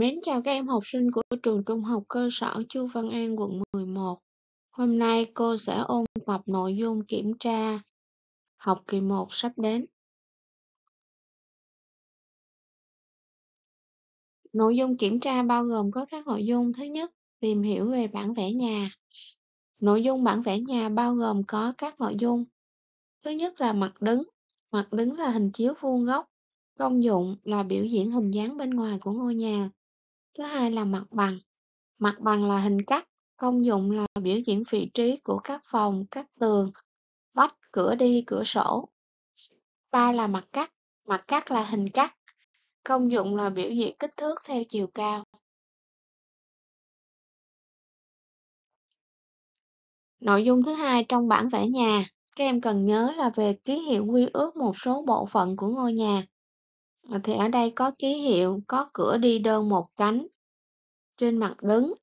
Mến chào các em học sinh của trường Trung học cơ sở Chu Văn An quận 11. Hôm nay cô sẽ ôn tập nội dung kiểm tra học kỳ 1 sắp đến. Nội dung kiểm tra bao gồm có các nội dung. Thứ nhất, tìm hiểu về bản vẽ nhà. Nội dung bản vẽ nhà bao gồm có các nội dung. Thứ nhất là mặt đứng. Mặt đứng là hình chiếu vuông góc. Công dụng là biểu diễn hình dáng bên ngoài của ngôi nhà. Thứ hai là mặt bằng. Mặt bằng là hình cắt, công dụng là biểu diễn vị trí của các phòng, các tường, vách, cửa đi, cửa sổ. Ba là mặt cắt. Mặt cắt là hình cắt, công dụng là biểu diễn kích thước theo chiều cao. Nội dung thứ hai trong bản vẽ nhà, các em cần nhớ là về ký hiệu quy ước một số bộ phận của ngôi nhà. Ờ, thì ở đây có ký hiệu có cửa đi đơn một cánh trên mặt đứng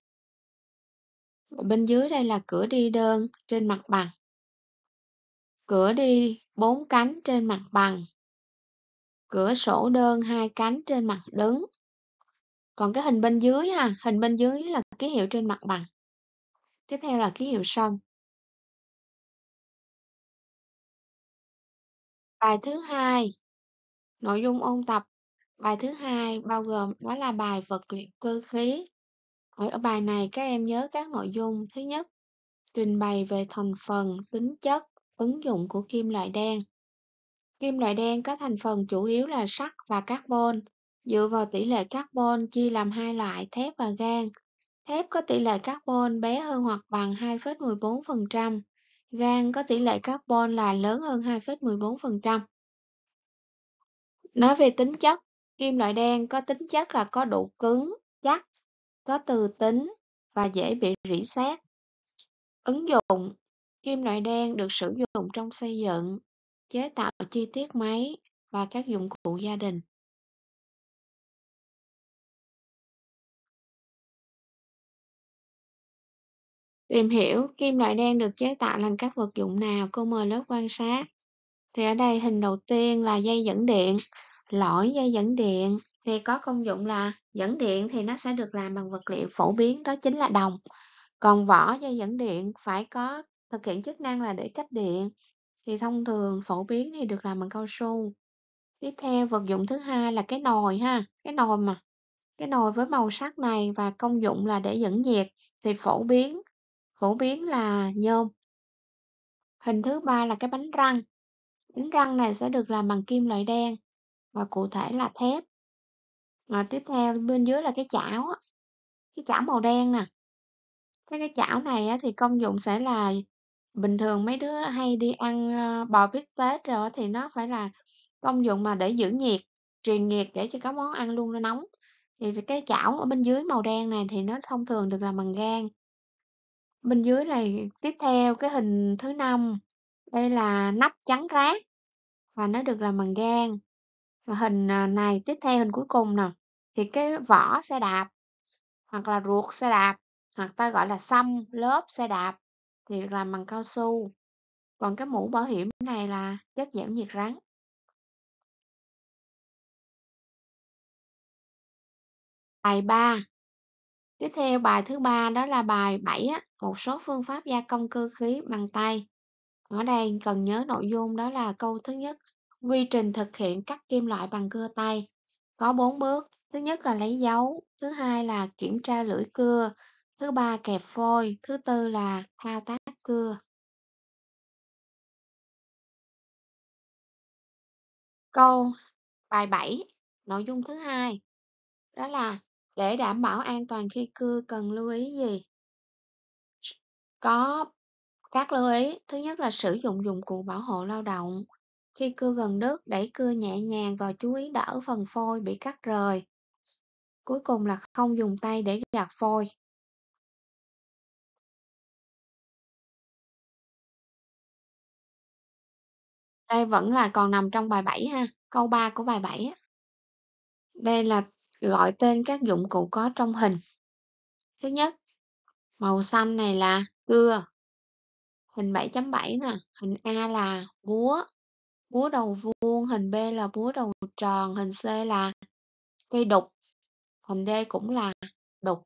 bên dưới đây là cửa đi đơn trên mặt bằng. Cửa đi bốn cánh trên mặt bằng. Cửa sổ đơn hai cánh trên mặt đứng. Còn cái hình bên dưới ha, hình bên dưới là ký hiệu trên mặt bằng. Tiếp theo là ký hiệu sân. Bài thứ hai, nội dung ôn tập. Bài thứ hai bao gồm đó là bài vật liệu cơ khí. Ở bài này các em nhớ các nội dung. Thứ nhất, trình bày về thành phần, tính chất, ứng dụng của kim loại đen. Kim loại đen có thành phần chủ yếu là sắt và carbon. Dựa vào tỷ lệ carbon chia làm hai loại thép và gan. Thép có tỷ lệ carbon bé hơn hoặc bằng 2,14%. Gan có tỷ lệ carbon là lớn hơn 2,14%. Nói về tính chất, kim loại đen có tính chất là có độ cứng, chắc, có từ tính và dễ bị rỉ sét. Ứng dụng Kim loại đen được sử dụng trong xây dựng, chế tạo chi tiết máy và các dụng cụ gia đình. Tìm hiểu kim loại đen được chế tạo thành các vật dụng nào, cô mời lớp quan sát. Thì ở đây hình đầu tiên là dây dẫn điện, lõi dây dẫn điện thì có công dụng là dẫn điện thì nó sẽ được làm bằng vật liệu phổ biến đó chính là đồng. Còn vỏ dây dẫn điện phải có thực hiện chức năng là để cách điện thì thông thường phổ biến thì được làm bằng cao su. Tiếp theo vật dụng thứ hai là cái nồi ha, cái nồi mà. Cái nồi với màu sắc này và công dụng là để dẫn nhiệt thì phổ biến phổ biến là nhôm. Hình thứ ba là cái bánh răng. Bánh răng này sẽ được làm bằng kim loại đen và cụ thể là thép. Và tiếp theo bên dưới là cái chảo cái chảo màu đen nè. Cái cái chảo này á, thì công dụng sẽ là bình thường mấy đứa hay đi ăn ờ, bò bít tết rồi thì nó phải là công dụng mà để giữ nhiệt, truyền nhiệt để cho các món ăn luôn nó nóng. Thì cái chảo ở bên dưới màu đen này thì nó thông thường được làm bằng gan. Bên dưới này tiếp theo cái hình thứ năm đây là nắp trắng rác và nó được làm bằng gan. Và hình à, này tiếp theo hình cuối cùng nè thì cái vỏ xe đạp hoặc là ruột xe đạp hoặc ta gọi là xăm lớp xe đạp thì được làm bằng cao su. Còn cái mũ bảo hiểm này là chất giảm nhiệt rắn. Bài 3. Tiếp theo bài thứ ba đó là bài 7 á, một số phương pháp gia công cơ khí bằng tay. Ở đây cần nhớ nội dung đó là câu thứ nhất, quy trình thực hiện cắt kim loại bằng cưa tay. Có 4 bước. Thứ nhất là lấy dấu, thứ hai là kiểm tra lưỡi cưa, thứ ba kẹp phôi, thứ tư là thao tác cưa. Câu bài 7, nội dung thứ hai đó là để đảm bảo an toàn khi cưa cần lưu ý gì? Có các lưu ý, thứ nhất là sử dụng dụng cụ bảo hộ lao động. Khi cưa gần đứt, đẩy cưa nhẹ nhàng và chú ý đỡ phần phôi bị cắt rời. Cuối cùng là không dùng tay để gạt phôi. Đây vẫn là còn nằm trong bài 7 ha, câu 3 của bài 7. Đây là gọi tên các dụng cụ có trong hình. Thứ nhất, màu xanh này là cưa. Hình 7.7 nè, hình A là búa, búa đầu vuông, hình B là búa đầu tròn, hình C là cây đục. Hình D cũng là đục.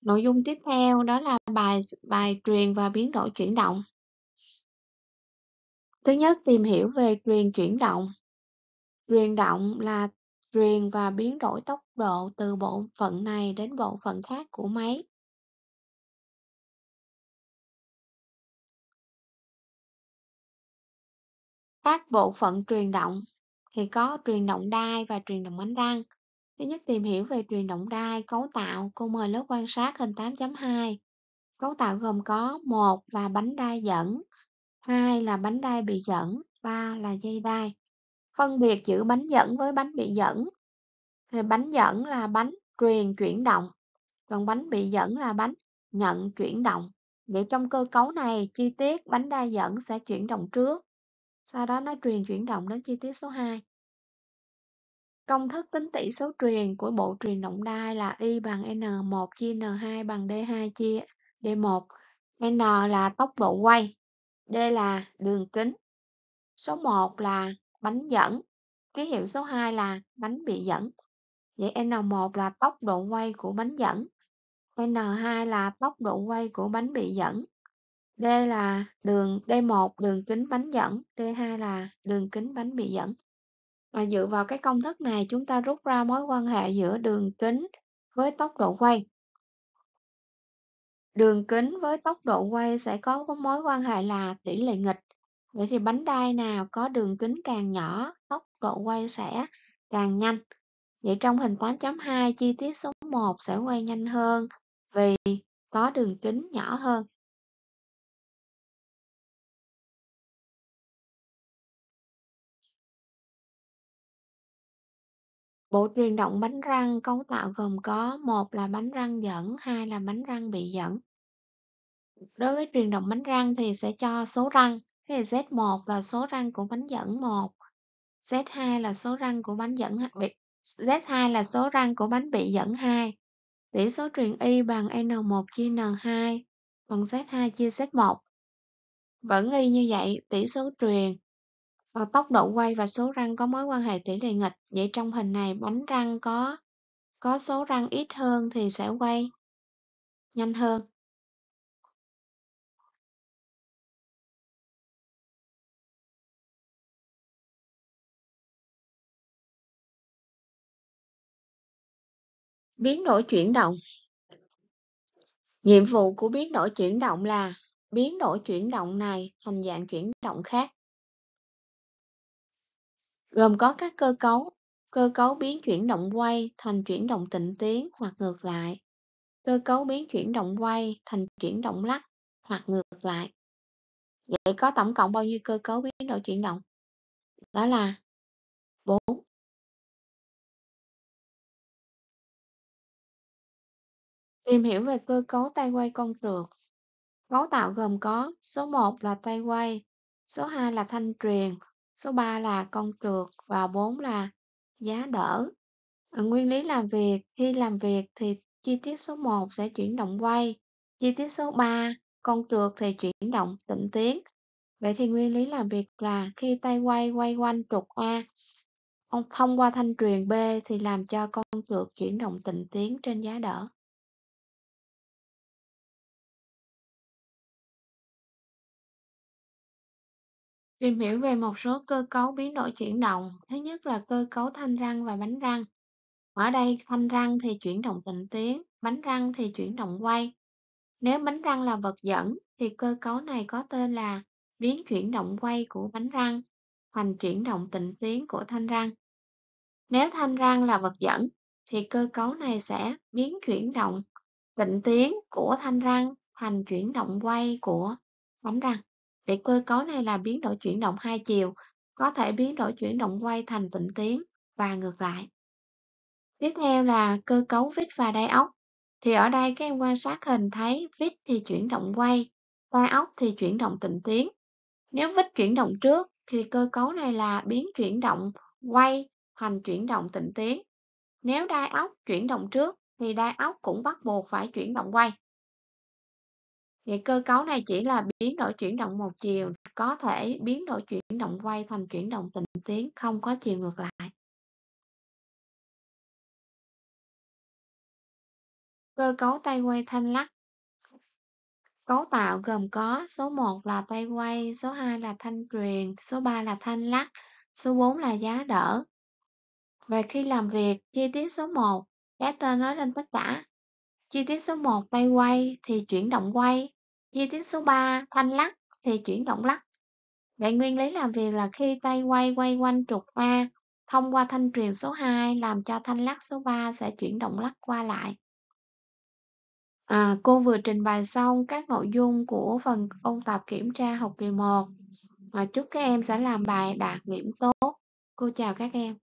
Nội dung tiếp theo đó là bài bài truyền và biến đổi chuyển động. Thứ nhất, tìm hiểu về truyền chuyển động. Truyền động là truyền và biến đổi tốc độ từ bộ phận này đến bộ phận khác của máy. Các bộ phận truyền động thì có truyền động đai và truyền động bánh răng. Thứ nhất tìm hiểu về truyền động đai, cấu tạo, cô mời lớp quan sát hình 8.2. Cấu tạo gồm có một là bánh đai dẫn, hai là bánh đai bị dẫn, ba là dây đai. Phân biệt giữa bánh dẫn với bánh bị dẫn. Thì bánh dẫn là bánh truyền chuyển động, còn bánh bị dẫn là bánh nhận chuyển động. Vậy trong cơ cấu này, chi tiết bánh đai dẫn sẽ chuyển động trước, sau đó nó truyền chuyển động đến chi tiết số 2. Công thức tính tỷ số truyền của bộ truyền động đai là Y bằng N1 chia N2 bằng D2 chia D1. N là tốc độ quay, D là đường kính. Số 1 là bánh dẫn, ký hiệu số 2 là bánh bị dẫn. Vậy N1 là tốc độ quay của bánh dẫn. N2 là tốc độ quay của bánh bị dẫn. D là đường D1 đường kính bánh dẫn, D2 là đường kính bánh bị dẫn. Và dựa vào cái công thức này chúng ta rút ra mối quan hệ giữa đường kính với tốc độ quay. Đường kính với tốc độ quay sẽ có mối quan hệ là tỷ lệ nghịch. Vậy thì bánh đai nào có đường kính càng nhỏ, tốc độ quay sẽ càng nhanh. Vậy trong hình 8.2 chi tiết số 1 sẽ quay nhanh hơn vì có đường kính nhỏ hơn. Bộ truyền động bánh răng cấu tạo gồm có một là bánh răng dẫn, hai là bánh răng bị dẫn. Đối với truyền động bánh răng thì sẽ cho số răng. Thế thì Z1 là số răng của bánh dẫn 1. Z2 là số răng của bánh dẫn bị Z2 là số răng của bánh bị dẫn 2. Tỷ số truyền Y bằng N1 chia N2, bằng Z2 chia Z1. Vẫn y như vậy, tỷ số truyền và tốc độ quay và số răng có mối quan hệ tỷ lệ nghịch. Vậy trong hình này bánh răng có có số răng ít hơn thì sẽ quay nhanh hơn. Biến đổi chuyển động Nhiệm vụ của biến đổi chuyển động là biến đổi chuyển động này thành dạng chuyển động khác. Gồm có các cơ cấu, cơ cấu biến chuyển động quay thành chuyển động tịnh tiến hoặc ngược lại, cơ cấu biến chuyển động quay thành chuyển động lắc hoặc ngược lại. Vậy có tổng cộng bao nhiêu cơ cấu biến đổi chuyển động? Đó là 4. Tìm hiểu về cơ cấu tay quay con trượt. Cấu tạo gồm có số 1 là tay quay, số 2 là thanh truyền, số 3 là con trượt và 4 là giá đỡ. Ở nguyên lý làm việc, khi làm việc thì chi tiết số 1 sẽ chuyển động quay, chi tiết số 3 con trượt thì chuyển động tịnh tiến. Vậy thì nguyên lý làm việc là khi tay quay quay quanh trục A thông qua thanh truyền B thì làm cho con trượt chuyển động tịnh tiến trên giá đỡ. Tìm hiểu về một số cơ cấu biến đổi chuyển động. Thứ nhất là cơ cấu thanh răng và bánh răng. Ở đây thanh răng thì chuyển động tịnh tiến, bánh răng thì chuyển động quay. Nếu bánh răng là vật dẫn thì cơ cấu này có tên là biến chuyển động quay của bánh răng thành chuyển động tịnh tiến của thanh răng. Nếu thanh răng là vật dẫn thì cơ cấu này sẽ biến chuyển động tịnh tiến của thanh răng thành chuyển động quay của bánh răng để cơ cấu này là biến đổi chuyển động hai chiều, có thể biến đổi chuyển động quay thành tịnh tiến và ngược lại. Tiếp theo là cơ cấu vít và đai ốc. Thì ở đây các em quan sát hình thấy vít thì chuyển động quay, đai ốc thì chuyển động tịnh tiến. Nếu vít chuyển động trước thì cơ cấu này là biến chuyển động quay thành chuyển động tịnh tiến. Nếu đai ốc chuyển động trước thì đai ốc cũng bắt buộc phải chuyển động quay. Vậy cơ cấu này chỉ là biến đổi chuyển động một chiều, có thể biến đổi chuyển động quay thành chuyển động tịnh tiến, không có chiều ngược lại. Cơ cấu tay quay thanh lắc Cấu tạo gồm có số 1 là tay quay, số 2 là thanh truyền, số 3 là thanh lắc, số 4 là giá đỡ. Về khi làm việc, chi tiết số 1, tên nói lên tất cả. Chi tiết số 1 tay quay thì chuyển động quay, chi tiết số 3 thanh lắc thì chuyển động lắc. Vậy nguyên lý làm việc là khi tay quay quay quanh trục A, thông qua thanh truyền số 2 làm cho thanh lắc số 3 sẽ chuyển động lắc qua lại. À, cô vừa trình bày xong các nội dung của phần ôn tập kiểm tra học kỳ 1. Và chúc các em sẽ làm bài đạt điểm tốt. Cô chào các em.